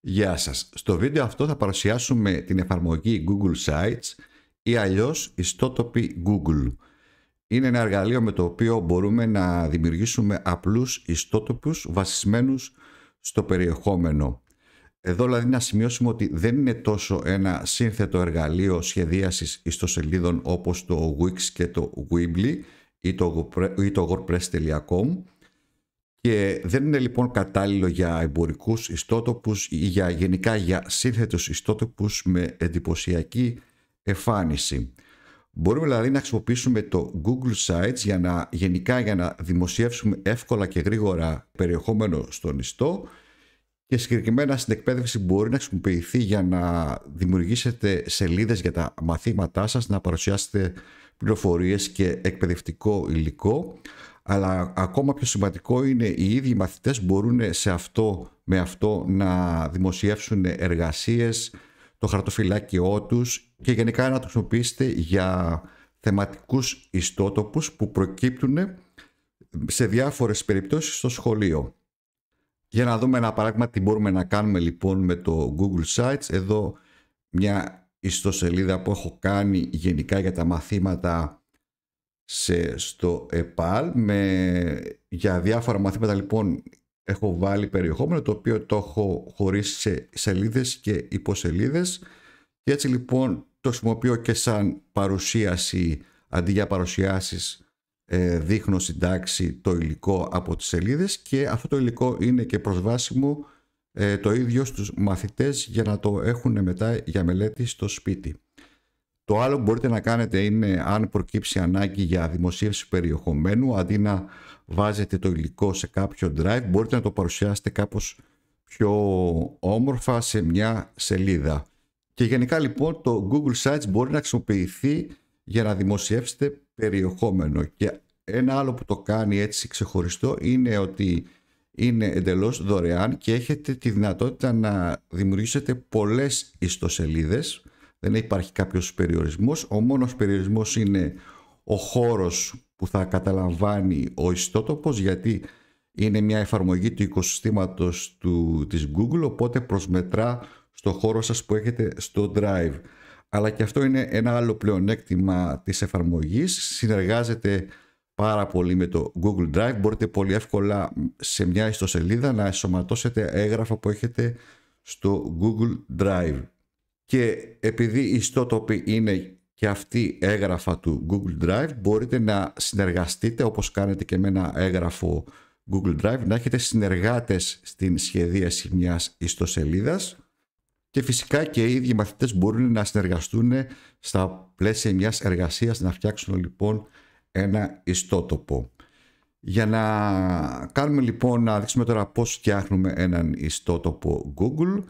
Γεια σας. Στο βίντεο αυτό θα παρουσιάσουμε την εφαρμογή Google Sites ή αλλιώς ιστότοπη Google. Είναι ένα εργαλείο με το οποίο μπορούμε να δημιουργήσουμε απλούς ιστότοπους βασισμένους στο περιεχόμενο. Εδώ δηλαδή να σημειώσουμε ότι δεν είναι τόσο ένα σύνθετο εργαλείο σχεδίασης ιστοσελίδων όπως το Wix και το Weebly ή το WordPress.com και δεν είναι λοιπόν κατάλληλο για εμπορικούς ιστότοπους ή για, γενικά για σύνθετους ιστότοπους με εντυπωσιακή εμφάνιση. Μπορούμε δηλαδή να χρησιμοποιήσουμε το Google Sites για να, γενικά για να δημοσιεύσουμε εύκολα και γρήγορα περιεχόμενο στον ιστό και συγκεκριμένα στην εκπαίδευση μπορεί να χρησιμοποιηθεί για να δημιουργήσετε σελίδες για τα μαθήματά σας, να παρουσιάσετε πληροφορίες και εκπαιδευτικό υλικό αλλά ακόμα πιο σημαντικό είναι οι ίδιοι μαθητές μπορούν σε αυτό, με αυτό να δημοσιεύσουν εργασίες, το χαρτοφυλάκιό τους και γενικά να το χρησιμοποιήσετε για θεματικούς ιστότοπους που προκύπτουν σε διάφορες περιπτώσεις στο σχολείο. Για να δούμε ένα παράδειγμα τι μπορούμε να κάνουμε λοιπόν με το Google Sites. Εδώ μια ιστοσελίδα που έχω κάνει γενικά για τα μαθήματα σε, στο ΕΠΑΛ με, για διάφορα μαθήματα λοιπόν έχω βάλει περιεχόμενο το οποίο το έχω χωρίσει σε σελίδες και υποσελίδες και έτσι λοιπόν το χρησιμοποιώ και σαν παρουσίαση αντί για παρουσιάσεις ε, δείχνω συντάξει το υλικό από τις σελίδες και αυτό το υλικό είναι και προσβάσιμο ε, το ίδιο στους μαθητές για να το έχουν μετά για μελέτη στο σπίτι. Το άλλο που μπορείτε να κάνετε είναι αν προκύψει ανάγκη για δημοσίευση περιεχομένου αντί να βάζετε το υλικό σε κάποιο drive μπορείτε να το παρουσιάσετε κάπως πιο όμορφα σε μια σελίδα. Και γενικά λοιπόν το Google Sites μπορεί να χρησιμοποιηθεί για να δημοσιεύσετε περιεχόμενο και ένα άλλο που το κάνει έτσι ξεχωριστό είναι ότι είναι εντελώς δωρεάν και έχετε τη δυνατότητα να δημιουργήσετε πολλές ιστοσελίδες δεν υπάρχει κάποιος περιορισμός. Ο μόνος περιορισμός είναι ο χώρος που θα καταλαμβάνει ο ιστότοπος γιατί είναι μια εφαρμογή του οικοσυστήματος του, της Google οπότε προσμετρά στο χώρο σας που έχετε στο Drive. Αλλά και αυτό είναι ένα άλλο πλεονέκτημα της εφαρμογής. Συνεργάζεται πάρα πολύ με το Google Drive. Μπορείτε πολύ εύκολα σε μια ιστοσελίδα να εσωματώσετε έγγραφα που έχετε στο Google Drive. Και επειδή οι ιστότοποι είναι και αυτή έγγραφα του Google Drive, μπορείτε να συνεργαστείτε όπως κάνετε και με ένα έγγραφο Google Drive, να έχετε συνεργάτες στην σχεδίαση μιας ιστοσελίδας και φυσικά και οι ίδιοι μαθητές μπορούν να συνεργαστούν στα πλαίσια μιας εργασίας να φτιάξουν λοιπόν ένα ιστότοπο. Για να κάνουμε λοιπόν να δείξουμε τώρα πώς φτιάχνουμε έναν ιστότοπο Google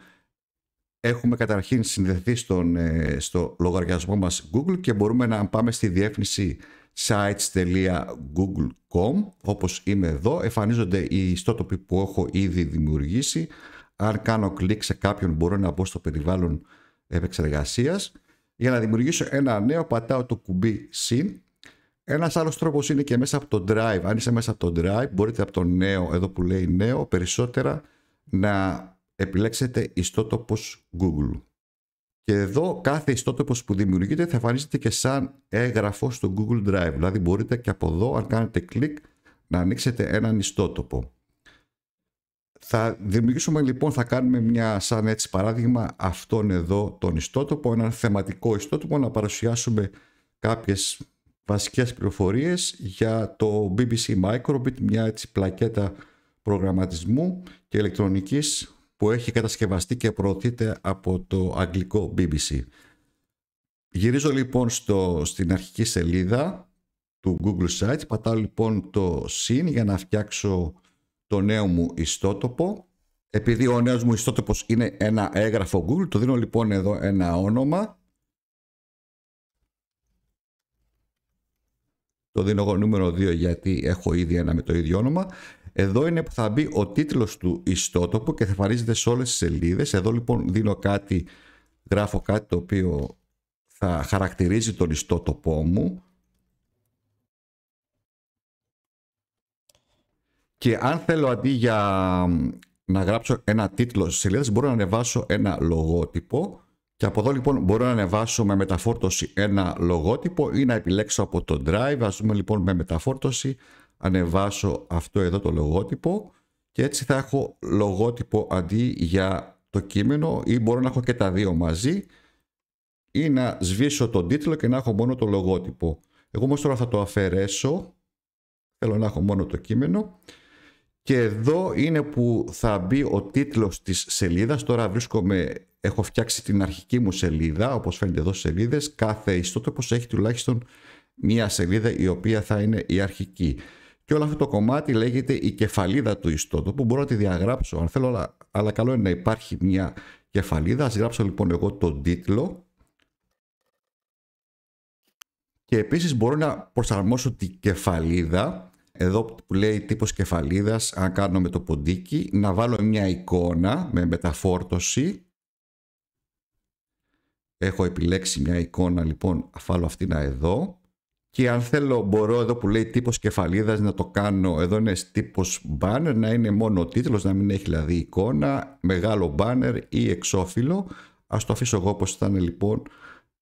έχουμε καταρχήν συνδεθεί στον, ε, στο λογαριασμό μας Google και μπορούμε να πάμε στη διεύθυνση sites.google.com όπως είμαι εδώ εμφανίζονται οι ιστότοποι που έχω ήδη δημιουργήσει. Αν κάνω κλικ σε κάποιον μπορώ να μπω στο περιβάλλον επεξεργασίας. Για να δημιουργήσω ένα νέο πατάω το κουμπί συν. Ένας άλλος τρόπος είναι και μέσα από το drive. Αν είσαι μέσα από το drive μπορείτε από το νέο εδώ που λέει νέο περισσότερα να επιλέξετε ιστότοπος Google. Και εδώ κάθε ιστότοπος που δημιουργείτε θα εμφανίζεται και σαν έγγραφο στο Google Drive. Δηλαδή μπορείτε και από εδώ αν κάνετε κλικ να ανοίξετε έναν ιστότοπο. Θα δημιουργήσουμε λοιπόν, θα κάνουμε μια σαν έτσι παράδειγμα αυτόν εδώ τον ιστότοπο, έναν θεματικό ιστότοπο να παρουσιάσουμε κάποιες βασικές πληροφορίες για το BBC Microbit, μια έτσι πλακέτα προγραμματισμού και ηλεκτρονικής που έχει κατασκευαστεί και προωθείται από το αγγλικό BBC. Γυρίζω λοιπόν στο, στην αρχική σελίδα του Google Sites, πατάω λοιπόν το συν για να φτιάξω το νέο μου ιστότοπο. Επειδή ο νέος μου ιστότοπος είναι ένα έγγραφο Google, το δίνω λοιπόν εδώ ένα όνομα. Το δίνω εγώ νούμερο 2 γιατί έχω ήδη ένα με το ίδιο όνομα. Εδώ είναι που θα μπει ο τίτλος του ιστότοπου και θα εμφανίζεται σε όλες τις σελίδες. Εδώ λοιπόν δίνω κάτι, γράφω κάτι το οποίο θα χαρακτηρίζει τον ιστότοπό μου. Και αν θέλω αντί για να γράψω ένα τίτλο στις σελίδες μπορώ να ανεβάσω ένα λογότυπο και από εδώ λοιπόν μπορώ να ανεβάσω με μεταφόρτωση ένα λογότυπο ή να επιλέξω από το drive. Ας δούμε λοιπόν με μεταφόρτωση ανεβάσω αυτό εδώ το λογότυπο και έτσι θα έχω λογότυπο αντί για το κείμενο ή μπορώ να έχω και τα δύο μαζί ή να σβήσω τον τίτλο και να έχω μόνο το λογότυπο. Εγώ όμως τώρα θα το αφαιρέσω. Θέλω να έχω μόνο το κείμενο. Και εδώ είναι που θα μπει ο τίτλος της σελίδας. Τώρα βρίσκομαι, έχω φτιάξει την αρχική μου σελίδα, όπως φαίνεται εδώ σελίδες. Κάθε ιστότοπος έχει τουλάχιστον μία σελίδα η οποία θα είναι η αρχική. Και όλο αυτό το κομμάτι λέγεται η κεφαλίδα του ιστότοπου. Μπορώ να τη διαγράψω αν θέλω, αλλά καλό είναι να υπάρχει μια κεφαλίδα. Ας γράψω λοιπόν εγώ τον τίτλο. Και επίσης μπορώ να προσαρμόσω την κεφαλίδα εδώ που λέει τύπος κεφαλίδας, αν κάνω με το ποντίκι, να βάλω μια εικόνα με μεταφόρτωση. Έχω επιλέξει μια εικόνα, λοιπόν, βάλω αυτήν εδώ. Και αν θέλω μπορώ εδώ που λέει τύπος κεφαλίδας να το κάνω, εδώ είναι τύπος banner, να είναι μόνο ο τίτλος, να μην έχει δηλαδή εικόνα, μεγάλο banner ή εξώφυλλο. Ας το αφήσω εγώ όπως ήταν λοιπόν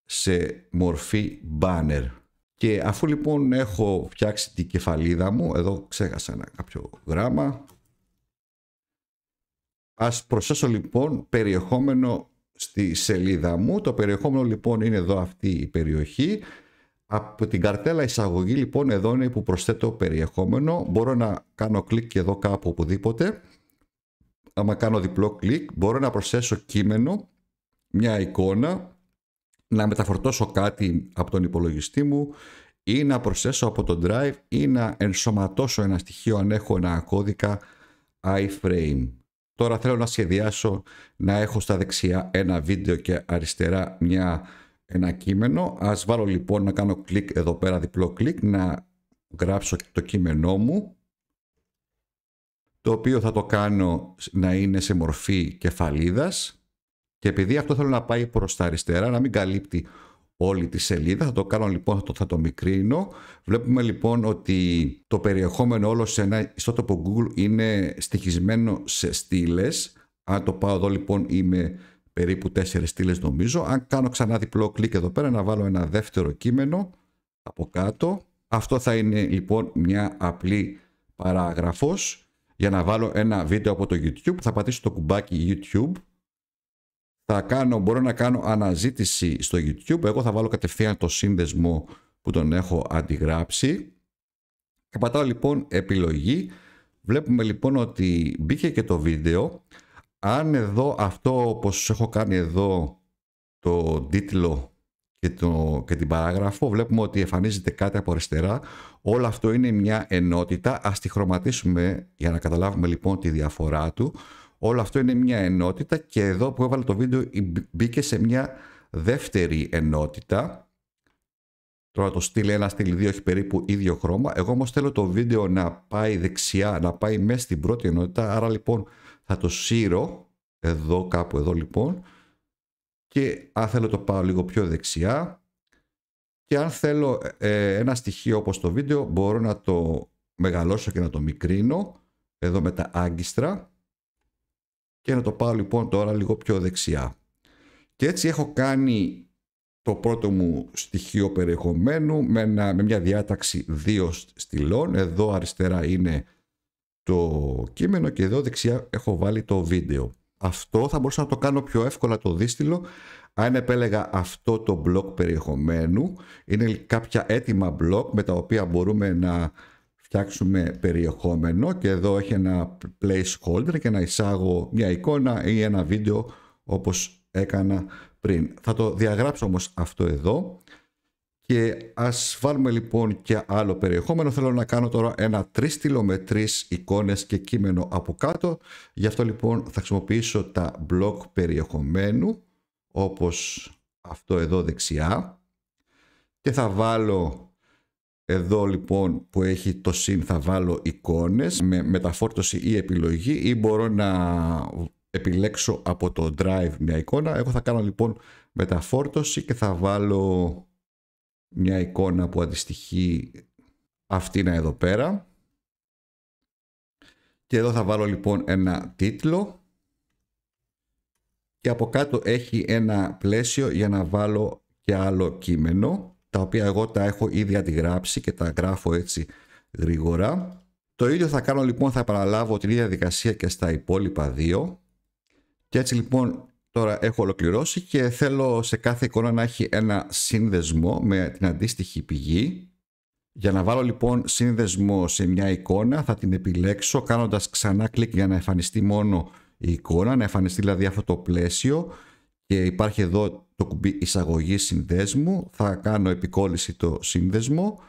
σε μορφή banner. Και αφού λοιπόν έχω φτιάξει την κεφαλίδα μου, εδώ ξέχασα ένα κάποιο γράμμα, ας προσθέσω λοιπόν περιεχόμενο στη σελίδα μου. Το περιεχόμενο λοιπόν είναι εδώ αυτή η περιοχή. Από την καρτέλα εισαγωγή λοιπόν εδώ είναι που προσθέτω περιεχόμενο. Μπορώ να κάνω κλικ και εδώ κάπου οπουδήποτε. Άμα κάνω διπλό κλικ μπορώ να προσθέσω κείμενο, μια εικόνα να μεταφορτώσω κάτι από τον υπολογιστή μου ή να προσθέσω από το drive ή να ενσωματώσω ένα στοιχείο αν έχω ένα κώδικα iframe. Τώρα θέλω να σχεδιάσω να έχω στα δεξιά ένα βίντεο και αριστερά μια, ένα κείμενο. Ας βάλω λοιπόν να κάνω κλικ εδώ πέρα διπλό κλικ να γράψω το κείμενό μου το οποίο θα το κάνω να είναι σε μορφή κεφαλίδας και επειδή αυτό θέλω να πάει προς τα αριστερά, να μην καλύπτει όλη τη σελίδα, θα το κάνω λοιπόν, θα το, θα το μικρύνω. Βλέπουμε λοιπόν ότι το περιεχόμενο όλο σε ένα ιστότοπο Google είναι στοιχισμένο σε στήλες. Αν το πάω εδώ λοιπόν είμαι περίπου τέσσερις στήλες νομίζω. Αν κάνω ξανά διπλό κλικ εδώ πέρα να βάλω ένα δεύτερο κείμενο από κάτω. Αυτό θα είναι λοιπόν μια απλή παράγραφος για να βάλω ένα βίντεο από το YouTube. Θα πατήσω το κουμπάκι YouTube θα κάνω, μπορώ να κάνω αναζήτηση στο YouTube. Εγώ θα βάλω κατευθείαν το σύνδεσμο που τον έχω αντιγράψει. Και πατάω λοιπόν επιλογή. Βλέπουμε λοιπόν ότι μπήκε και το βίντεο. Αν εδώ αυτό όπως έχω κάνει εδώ το τίτλο και, το, και την παράγραφο βλέπουμε ότι εμφανίζεται κάτι από αριστερά. Όλο αυτό είναι μια ενότητα. Ας τη χρωματίσουμε για να καταλάβουμε λοιπόν τη διαφορά του. Όλο αυτό είναι μια ενότητα και εδώ που έβαλα το βίντεο μπήκε σε μια δεύτερη ενότητα. Τώρα το στυλ 1, στυλ 2 έχει περίπου ίδιο χρώμα. Εγώ όμως θέλω το βίντεο να πάει δεξιά, να πάει μέσα στην πρώτη ενότητα. Άρα λοιπόν θα το σύρω, εδώ κάπου εδώ λοιπόν. Και αν θέλω το πάω λίγο πιο δεξιά. Και αν θέλω ε, ένα στοιχείο όπως το βίντεο μπορώ να το μεγαλώσω και να το μικρύνω. Εδώ με τα άγκιστρα και να το πάω λοιπόν τώρα λίγο πιο δεξιά. Και έτσι έχω κάνει το πρώτο μου στοιχείο περιεχομένου με, με μια διάταξη δύο στυλών. Εδώ αριστερά είναι το κείμενο και εδώ δεξιά έχω βάλει το βίντεο. Αυτό θα μπορούσα να το κάνω πιο εύκολα το δίστηλο αν επέλεγα αυτό το blog περιεχομένου. Είναι κάποια έτοιμα blog με τα οποία μπορούμε να φτιάξουμε περιεχόμενο και εδώ έχει ένα placeholder και να εισάγω μια εικόνα ή ένα βίντεο όπως έκανα πριν. Θα το διαγράψω όμως αυτό εδώ και ας βάλουμε λοιπόν και άλλο περιεχόμενο. Θέλω να κάνω τώρα ένα τρίστιλο με τρεις εικόνες και κείμενο από κάτω. Γι' αυτό λοιπόν θα χρησιμοποιήσω τα blog περιεχομένου όπως αυτό εδώ δεξιά και θα βάλω εδώ λοιπόν που έχει το συν θα βάλω εικόνες με μεταφόρτωση ή επιλογή ή μπορώ να επιλέξω από το drive μια εικόνα. Εγώ θα κάνω λοιπόν μεταφόρτωση και θα βάλω μια εικόνα που αντιστοιχεί αυτήν εδώ πέρα. Και εδώ θα βάλω λοιπόν ένα τίτλο και από κάτω έχει ένα πλαίσιο για να βάλω και άλλο κείμενο τα οποία εγώ τα έχω ήδη αντιγράψει και τα γράφω έτσι γρήγορα. Το ίδιο θα κάνω λοιπόν, θα επαναλάβω την ίδια δικασία και στα υπόλοιπα δύο. Και έτσι λοιπόν τώρα έχω ολοκληρώσει και θέλω σε κάθε εικόνα να έχει ένα σύνδεσμο με την αντίστοιχη πηγή. Για να βάλω λοιπόν σύνδεσμο σε μια εικόνα θα την επιλέξω κάνοντας ξανά κλικ για να εμφανιστεί μόνο η εικόνα, να εμφανιστεί δηλαδή αυτό το πλαίσιο. Και υπάρχει εδώ το κουμπί εισαγωγής συνδέσμου, θα κάνω επικόλληση το σύνδεσμο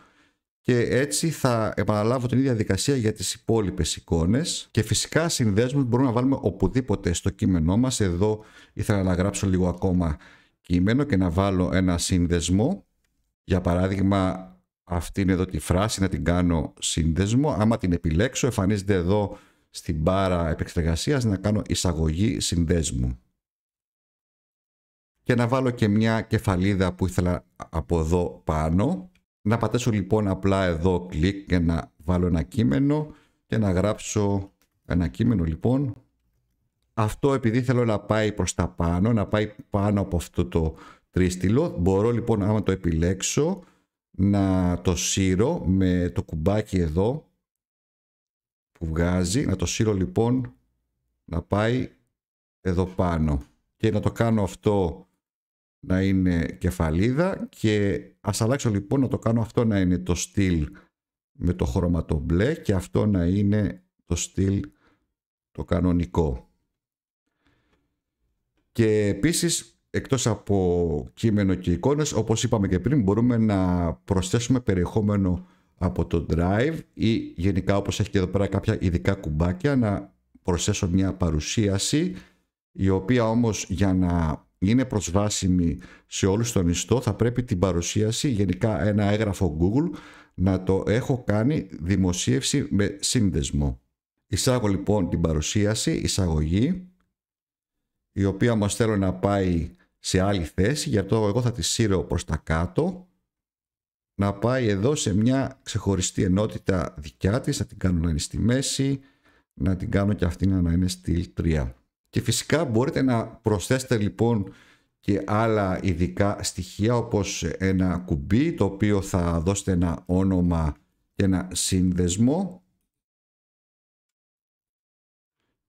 και έτσι θα επαναλάβω την ίδια διαδικασία για τις υπόλοιπες εικόνες και φυσικά συνδέσμους μπορούμε να βάλουμε οπουδήποτε στο κείμενό μας. Εδώ ήθελα να γράψω λίγο ακόμα κείμενο και να βάλω ένα σύνδεσμο. Για παράδειγμα αυτή είναι εδώ τη φράση να την κάνω σύνδεσμο. Άμα την επιλέξω εμφανίζεται εδώ στην μπάρα επεξεργασίας να κάνω εισαγωγή συνδέσμου. Και να βάλω και μια κεφαλίδα που ήθελα από εδώ πάνω. Να πατήσω λοιπόν απλά εδώ κλικ και να βάλω ένα κείμενο και να γράψω ένα κείμενο λοιπόν. Αυτό επειδή θέλω να πάει προς τα πάνω, να πάει πάνω από αυτό το τρίστιλο, μπορώ λοιπόν άμα το επιλέξω να το σύρω με το κουμπάκι εδώ που βγάζει, να το σύρω λοιπόν να πάει εδώ πάνω και να το κάνω αυτό να είναι κεφαλίδα και ας αλλάξω λοιπόν να το κάνω αυτό να είναι το στυλ με το χρώμα το μπλε και αυτό να είναι το στυλ το κανονικό. Και επίσης εκτός από κείμενο και εικόνες όπως είπαμε και πριν μπορούμε να προσθέσουμε περιεχόμενο από το Drive ή γενικά όπως έχει και εδώ πέρα κάποια ειδικά κουμπάκια να προσθέσω μια παρουσίαση η οποία όμως για να είναι προσβάσιμη σε όλους τον ιστό θα πρέπει την παρουσίαση γενικά ένα έγγραφο Google να το έχω κάνει δημοσίευση με σύνδεσμο. Εισάγω λοιπόν την παρουσίαση, εισαγωγή η οποία μας θέλω να πάει σε άλλη θέση γι' αυτό εγώ θα τη σύρω προς τα κάτω να πάει εδώ σε μια ξεχωριστή ενότητα δικιά της, να την κάνω να είναι στη μέση, να την κάνω και αυτή να είναι στυλ 3. Και φυσικά μπορείτε να προσθέσετε λοιπόν και άλλα ειδικά στοιχεία όπως ένα κουμπί το οποίο θα δώσετε ένα όνομα και ένα σύνδεσμο.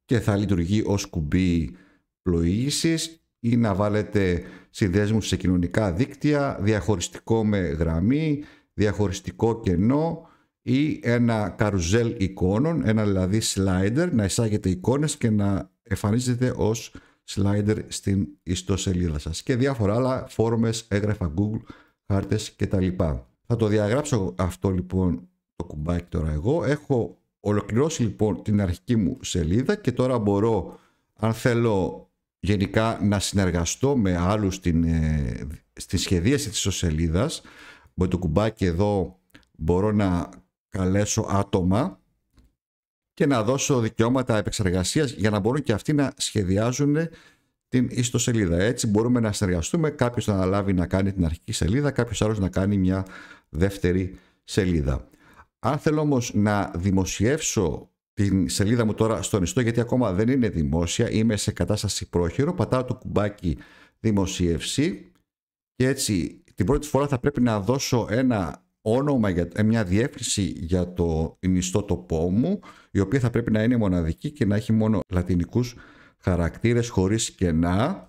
Και θα λειτουργεί ως κουμπί πλοήγησης ή να βάλετε συνδέσμους σε κοινωνικά δίκτυα, διαχωριστικό με γραμμή, διαχωριστικό κενό ή ένα καρουζέλ εικόνων, ένα δηλαδή slider, να εισάγετε εικόνες και να εμφανίζεται ως slider στην ιστοσελίδα σας και διάφορα άλλα φόρμες, έγγραφα Google, χάρτες κτλ. Θα το διαγράψω αυτό λοιπόν το κουμπάκι τώρα εγώ. Έχω ολοκληρώσει λοιπόν την αρχική μου σελίδα και τώρα μπορώ αν θέλω γενικά να συνεργαστώ με άλλους στην, ε, στην σχεδίαση της ιστοσελίδας. Με το κουμπάκι εδώ μπορώ να καλέσω άτομα και να δώσω δικαιώματα επεξεργασίας για να μπορούν και αυτοί να σχεδιάζουν την ιστοσελίδα. Έτσι μπορούμε να συνεργαστούμε, κάποιος να αναλάβει να κάνει την αρχική σελίδα, κάποιος άλλος να κάνει μια δεύτερη σελίδα. Αν θέλω όμως να δημοσιεύσω την σελίδα μου τώρα στον ιστό γιατί ακόμα δεν είναι δημόσια, είμαι σε κατάσταση πρόχειρο, πατάω το κουμπάκι δημοσίευση και έτσι την πρώτη φορά θα πρέπει να δώσω ένα όνομα, για, ε, μια διεύθυνση για το ιστότοπό μου η οποία θα πρέπει να είναι μοναδική και να έχει μόνο λατινικούς χαρακτήρες χωρίς κενά.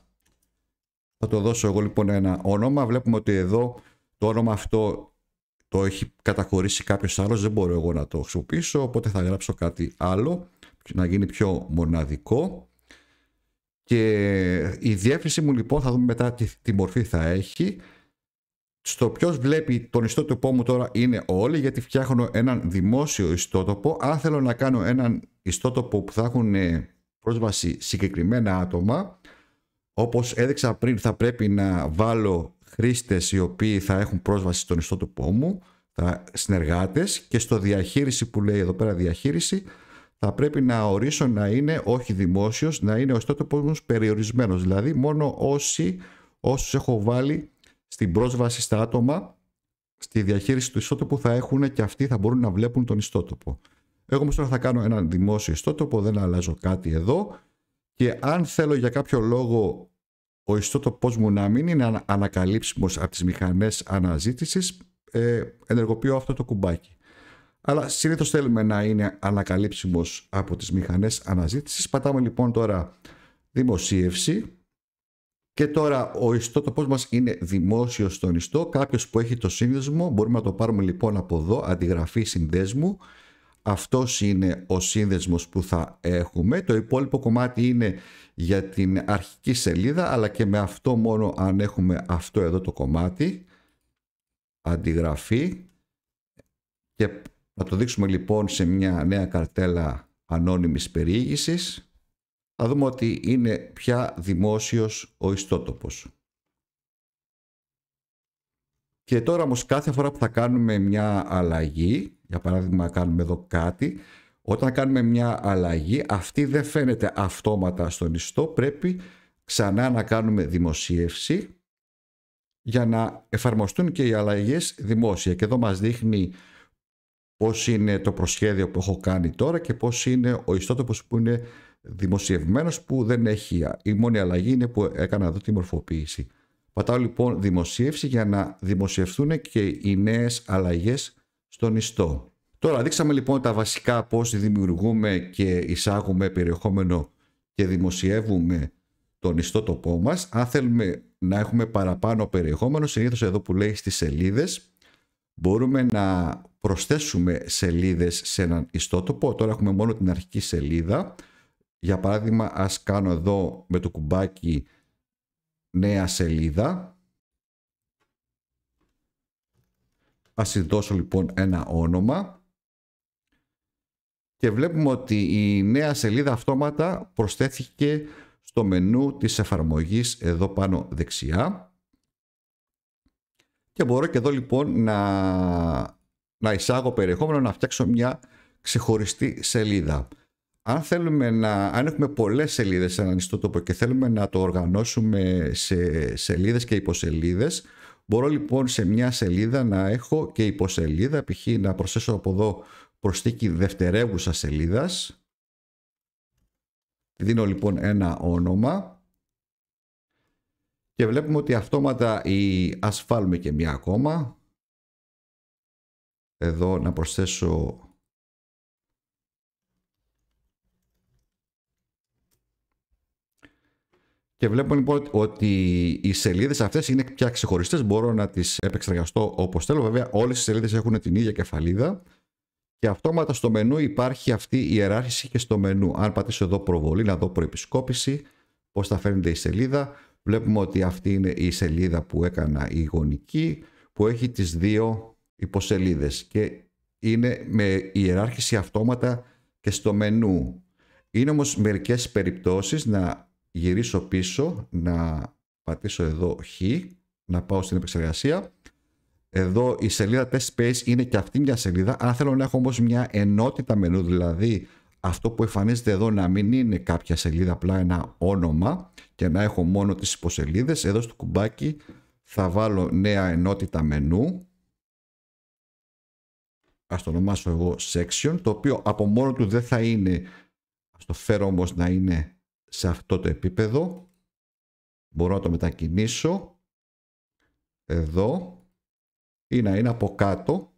Θα το δώσω εγώ λοιπόν ένα όνομα. Βλέπουμε ότι εδώ το όνομα αυτό το έχει καταχωρήσει κάποιος άλλος, δεν μπορώ εγώ να το χρησιμοποιήσω, οπότε θα γράψω κάτι άλλο, να γίνει πιο μοναδικό. Και η διεύθυνση μου λοιπόν θα δούμε μετά τι, τι μορφή θα έχει. Στο ποιος βλέπει τον ιστότοπό μου τώρα είναι όλοι, γιατί φτιάχνω έναν δημόσιο ιστότοπο. Αν θέλω να κάνω έναν ιστότοπο που θα έχουν πρόσβαση συγκεκριμένα άτομα, όπως έδειξα πριν θα πρέπει να βάλω χρήστες οι οποίοι θα έχουν πρόσβαση στον ιστότοπό μου, θα συνεργάτες και στο διαχείριση που λέει εδώ πέρα διαχείριση θα πρέπει να ορίσω να είναι όχι δημόσιος, να είναι ο ιστότοπος μου περιορισμένος, δηλαδή μόνο όσοι, όσους έχω βάλει στην πρόσβαση στα άτομα στη διαχείριση του ιστότοπου θα έχουν και αυτοί θα μπορούν να βλέπουν τον ιστότοπο. Εγώ όμως τώρα θα κάνω ένα δημόσιο ιστότοπο, δεν αλλάζω κάτι εδώ και αν θέλω για κάποιο λόγο ο ιστότοπος μου να μην είναι ανακαλύψιμος από τις μηχανές αναζήτησης, ε, ενεργοποιώ αυτό το κουμπάκι. Αλλά συνήθως θέλουμε να είναι ανακαλύψιμος από τις μηχανές αναζήτησης. Πατάμε λοιπόν τώρα δημοσίευση και τώρα ο ιστότοπος μας είναι δημόσιος στον ιστό. Κάποιος που έχει το σύνδεσμο μπορούμε να το πάρουμε λοιπόν από εδώ, αντιγραφή συνδέσμου. Αυτός είναι ο σύνδεσμος που θα έχουμε. Το υπόλοιπο κομμάτι είναι για την αρχική σελίδα αλλά και με αυτό μόνο αν έχουμε αυτό εδώ το κομμάτι. Αντιγραφή. Και να το δείξουμε λοιπόν σε μια νέα καρτέλα ανώνυμης περιήγησης θα δούμε ότι είναι πια δημόσιος ο ιστότοπος. Και τώρα όμως κάθε φορά που θα κάνουμε μια αλλαγή, για παράδειγμα κάνουμε εδώ κάτι, όταν κάνουμε μια αλλαγή αυτή δεν φαίνεται αυτόματα στον ιστό, πρέπει ξανά να κάνουμε δημοσίευση για να εφαρμοστούν και οι αλλαγές δημόσια. Και εδώ μας δείχνει πώς είναι το προσχέδιο που έχω κάνει τώρα και πώς είναι ο ιστότοπος που είναι δημοσιευμένος που δεν έχει. Η μόνη αλλαγή είναι που έκανα εδώ τη μορφοποίηση. Πατάω λοιπόν δημοσίευση για να δημοσιευθούν και οι νέες αλλαγές στον ιστό. Τώρα δείξαμε λοιπόν τα βασικά πώς δημιουργούμε και εισάγουμε περιεχόμενο και δημοσιεύουμε τον ιστότοπό μας. Αν θέλουμε να έχουμε παραπάνω περιεχόμενο, συνήθως εδώ που λέει στις σελίδες, μπορούμε να προσθέσουμε σελίδες σε έναν ιστότοπο. Τώρα έχουμε μόνο την αρχική σελίδα. Για παράδειγμα, ας κάνω εδώ με το κουμπάκι νέα σελίδα. Ας δώσω λοιπόν ένα όνομα. Και βλέπουμε ότι η νέα σελίδα αυτόματα προσθέθηκε στο μενού της εφαρμογής εδώ πάνω δεξιά. Και μπορώ και εδώ λοιπόν να, να εισάγω περιεχόμενο, να φτιάξω μια ξεχωριστή σελίδα. Αν θέλουμε να, αν έχουμε πολλές σελίδες σε έναν ιστότοπο και θέλουμε να το οργανώσουμε σε σελίδες και υποσελίδες, μπορώ λοιπόν σε μια σελίδα να έχω και υποσελίδα, π.χ. να προσθέσω από εδώ προσθήκη δευτερεύουσα σελίδας. Δίνω λοιπόν ένα όνομα και βλέπουμε ότι αυτόματα η... ας βάλουμε και μια ακόμα. Εδώ να προσθέσω Και βλέπουμε λοιπόν ότι οι σελίδες αυτές είναι πια ξεχωριστές. Μπορώ να τις επεξεργαστώ όπως θέλω. Βέβαια, όλες οι σελίδες έχουν την ίδια κεφαλίδα. Και αυτόματα στο μενού υπάρχει αυτή η ιεράρχηση και στο μενού. Αν πατήσω εδώ προβολή, να δω προεπισκόπηση, πώς θα φαίνεται η σελίδα. Βλέπουμε ότι αυτή είναι η σελίδα που έκανα η γονική, που έχει τις δύο υποσελίδες και είναι με ιεράρχηση αυτόματα και στο μενού. Είναι όμως μερικές περιπτώσεις να γυρίσω πίσω, να πατήσω εδώ χ, να πάω στην επεξεργασία. Εδώ η σελίδα test space είναι και αυτή μια σελίδα. Αν θέλω να έχω όμως μια ενότητα μενού, δηλαδή αυτό που εμφανίζεται εδώ να μην είναι κάποια σελίδα, απλά ένα όνομα και να έχω μόνο τις υποσελίδες, εδώ στο κουμπάκι θα βάλω νέα ενότητα μενού. Ας το ονομάσω εγώ section, το οποίο από μόνο του δεν θα είναι, ας το φέρω όμως να είναι σε αυτό το επίπεδο. Μπορώ να το μετακινήσω εδώ ή να είναι από κάτω.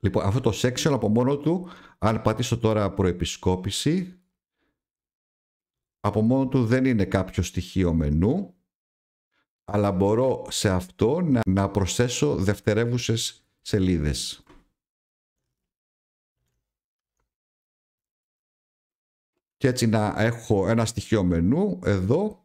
Λοιπόν, αυτό το section από μόνο του, αν πατήσω τώρα προεπισκόπηση, από μόνο του δεν είναι κάποιο στοιχείο μενού, αλλά μπορώ σε αυτό να, να προσθέσω δευτερεύουσες σελίδες. Και έτσι να έχω ένα στοιχείο μενού εδώ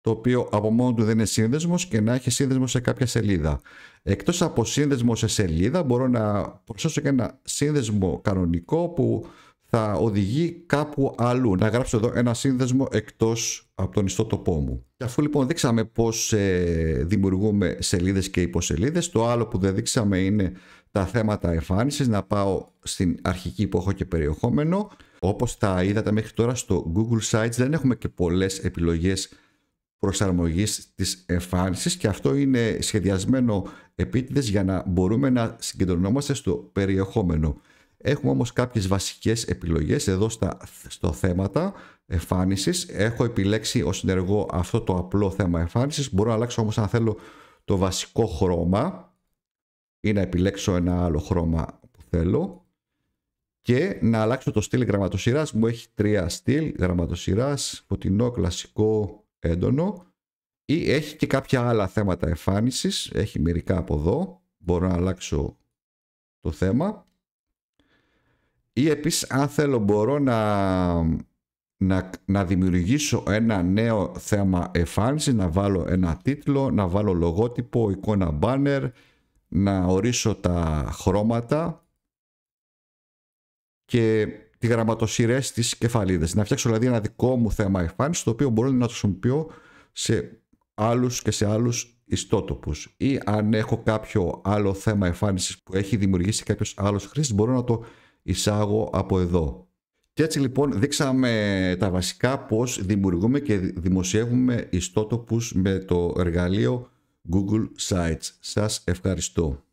το οποίο από μόνο του δεν είναι σύνδεσμος και να έχει σύνδεσμο σε κάποια σελίδα. Εκτός από σύνδεσμο σε σελίδα μπορώ να προσθέσω και ένα σύνδεσμο κανονικό που θα οδηγεί κάπου αλλού. Να γράψω εδώ ένα σύνδεσμο εκτός από τον ιστότοπό μου. Και αφού λοιπόν δείξαμε πώς ε, δημιουργούμε σελίδες και υποσελίδες, το άλλο που δεν δείξαμε είναι τα θέματα εμφάνισης. Να πάω στην αρχική που έχω και περιεχόμενο όπως τα είδατε μέχρι τώρα στο Google Sites δεν έχουμε και πολλές επιλογές προσαρμογής της εμφάνισης και αυτό είναι σχεδιασμένο επίτηδες για να μπορούμε να συγκεντρωνόμαστε στο περιεχόμενο. Έχουμε όμως κάποιες βασικές επιλογές εδώ στα, στο θέματα εμφάνισης. Έχω επιλέξει ως συνεργό αυτό το απλό θέμα εμφάνισης. Μπορώ να αλλάξω όμως αν θέλω το βασικό χρώμα ή να επιλέξω ένα άλλο χρώμα που θέλω και να αλλάξω το στυλ γραμματοσυράς. Μου έχει τρία στυλ γραμματοσυράς, φωτεινό, κλασικό, έντονο ή έχει και κάποια άλλα θέματα εμφάνισης. Έχει μερικά από εδώ. Μπορώ να αλλάξω το θέμα ή επίσης αν θέλω μπορώ να, να, να δημιουργήσω ένα νέο θέμα εμφάνισης, να βάλω ένα τίτλο, να βάλω λογότυπο, εικόνα banner, να ορίσω τα χρώματα και τη γραμματοσυρές της κεφαλίδες. Να φτιάξω δηλαδή ένα δικό μου θέμα εμφάνιση το οποίο μπορώ να το χρησιμοποιώ σε άλλους και σε άλλους ιστότοπους ή αν έχω κάποιο άλλο θέμα εμφάνισης που έχει δημιουργήσει κάποιος άλλος χρήστης μπορώ να το εισάγω από εδώ. Και έτσι λοιπόν δείξαμε τα βασικά πώς δημιουργούμε και δημοσιεύουμε ιστότοπους με το εργαλείο Google Sites. Σας ευχαριστώ.